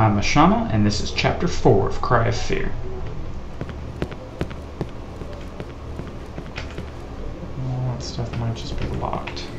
I'm Mashama, and this is Chapter 4 of Cry of Fear. All that stuff might just be locked.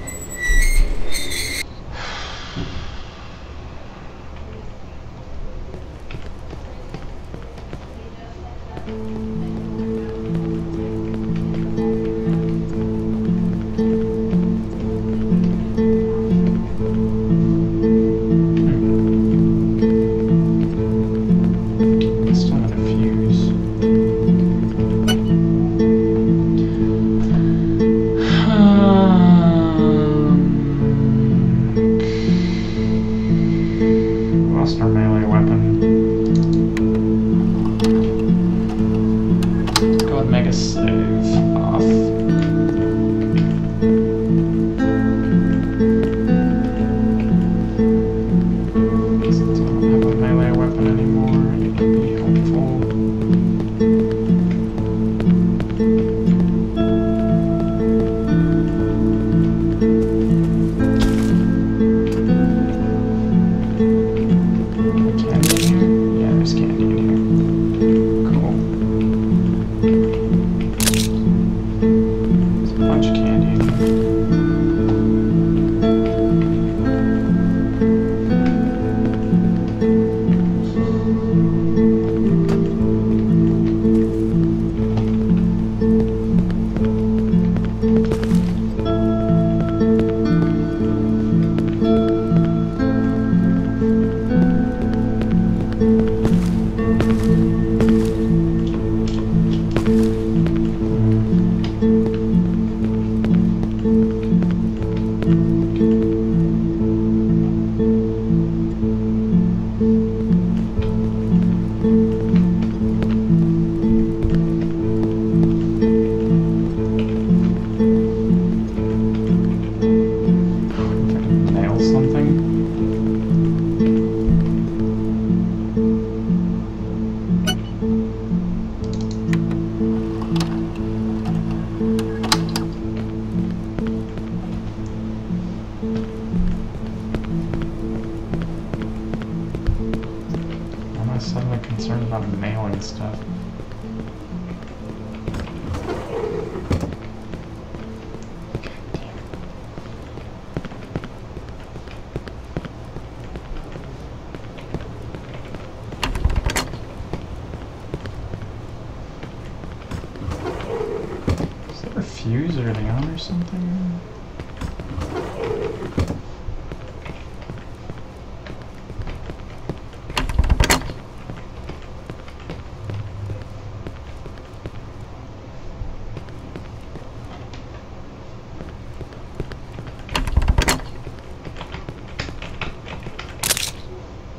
Fuse early on or something?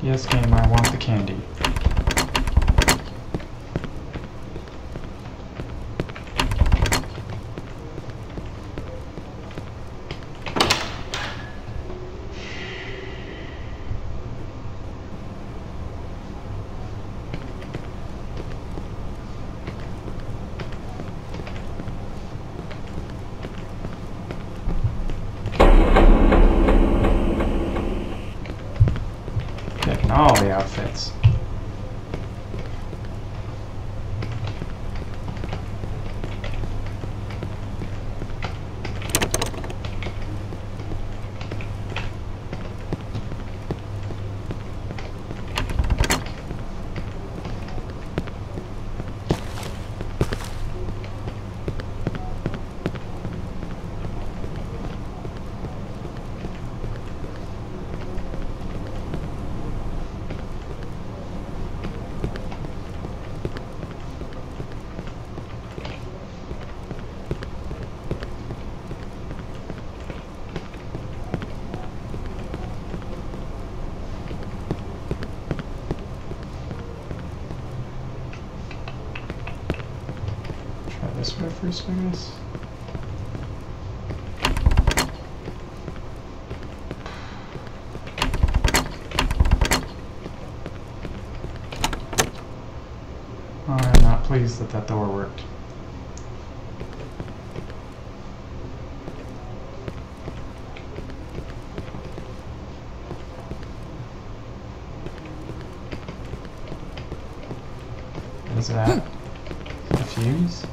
Yes, game, I want the candy. Guess. Oh, I'm not pleased that that door worked. What's that? A fuse?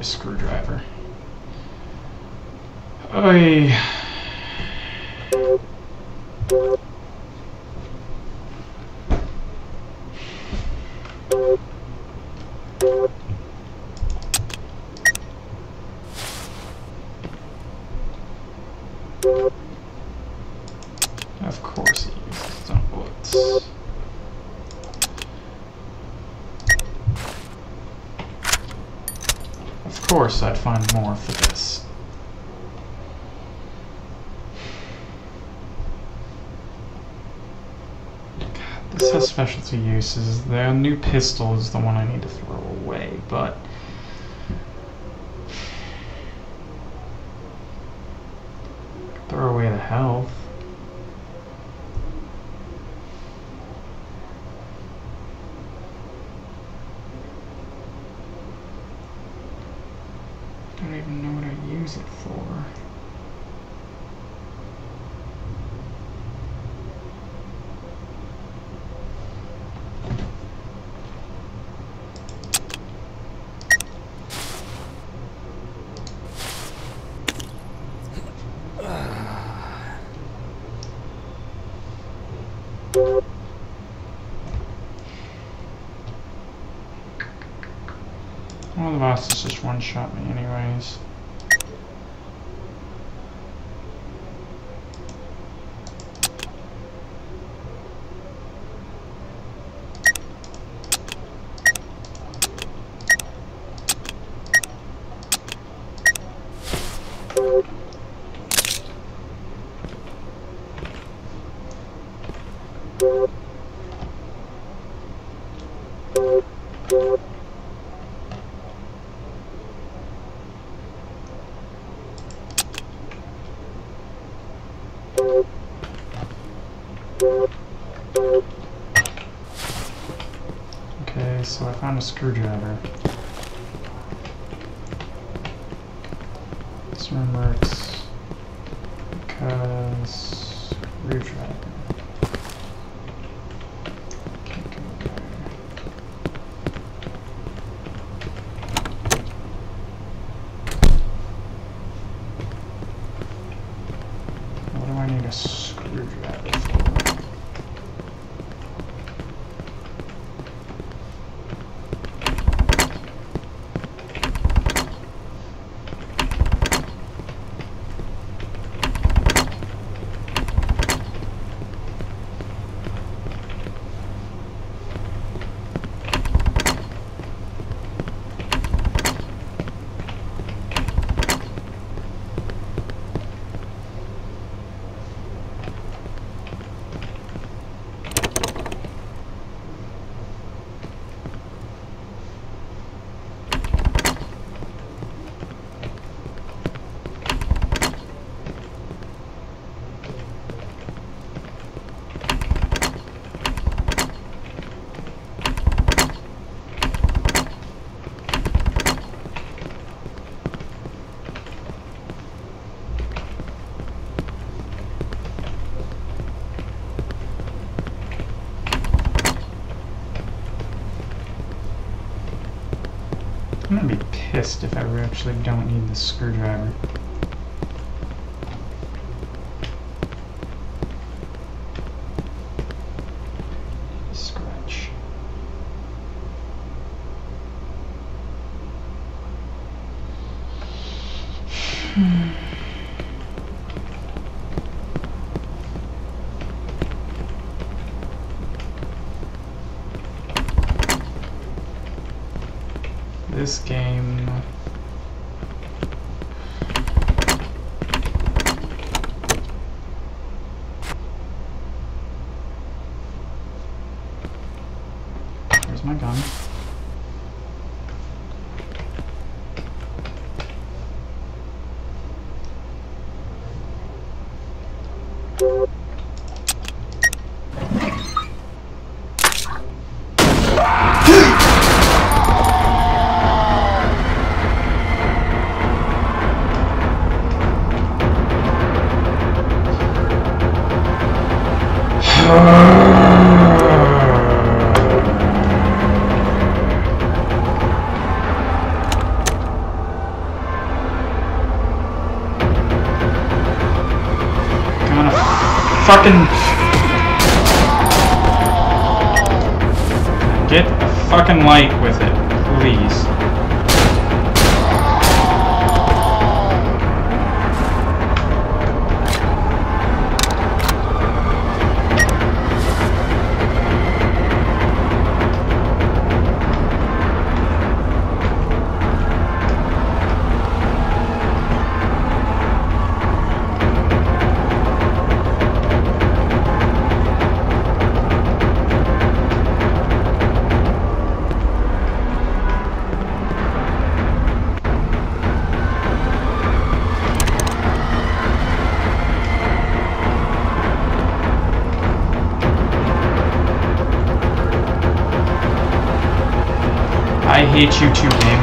A screwdriver? Oy. Of course he uses some bullets. Of course I'd find more for this. God, this has specialty uses. The new pistol is the one I need to throw away, but... Throw away the health. Even know what I use it for. The just one-shot me anyways. Okay, so I found a screwdriver. Let's remember it's because screwdriver. Can't go there. What do I need a screwdriver for? I'm if I actually don't need the screwdriver. Scratch. Hmm. This game. gonna fucking get fucking light with it, please. I hate you too, game.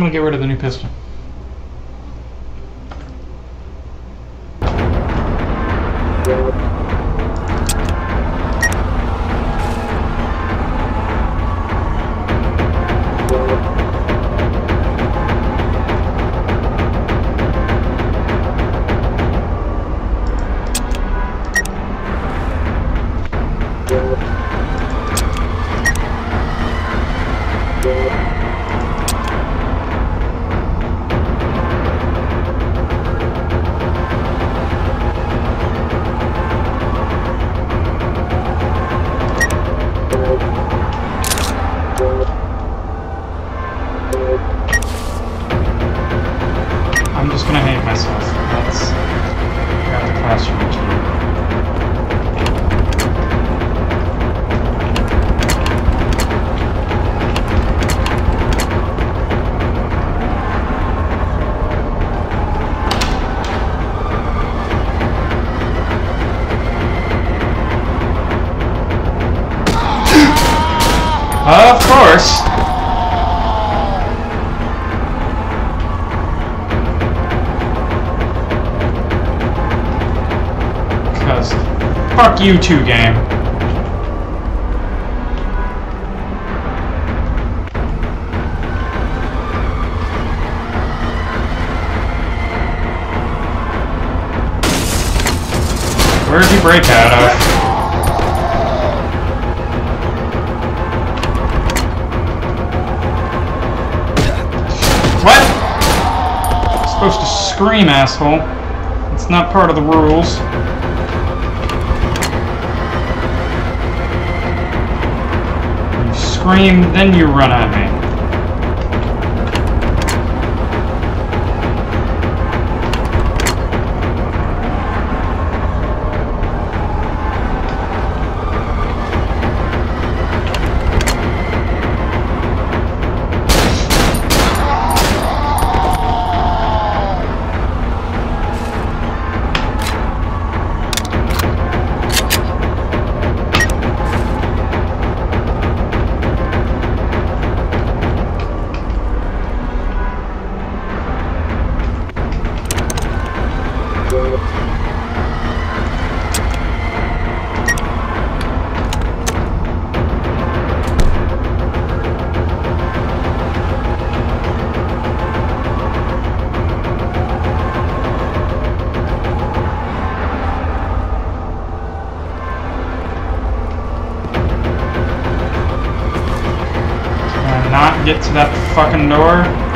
I'm gonna get rid of the new piston. Hate myself. That's got classroom key. Of course. Fuck you two game. Where'd you break out of? What? supposed to scream, asshole. It's not part of the rules. Scream, then you run at me. Get to that fucking door?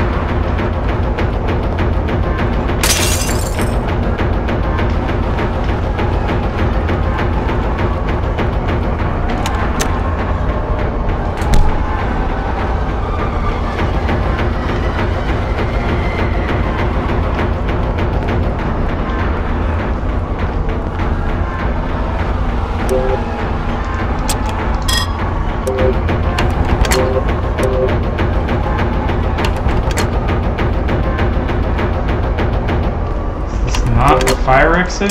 Exit?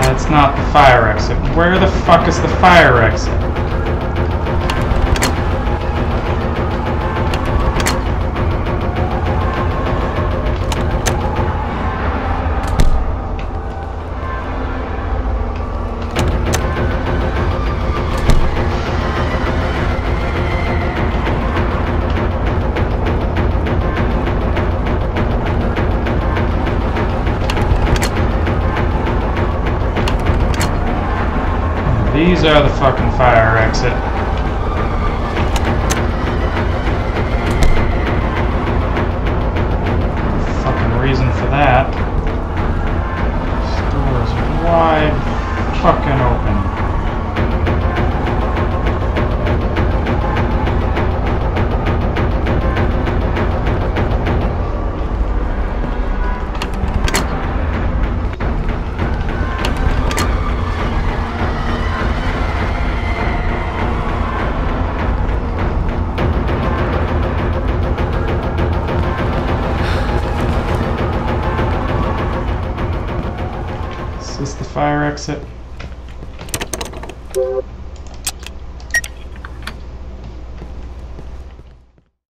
That's not the fire exit. Where the fuck is the fire exit? These are the fucking fire exit.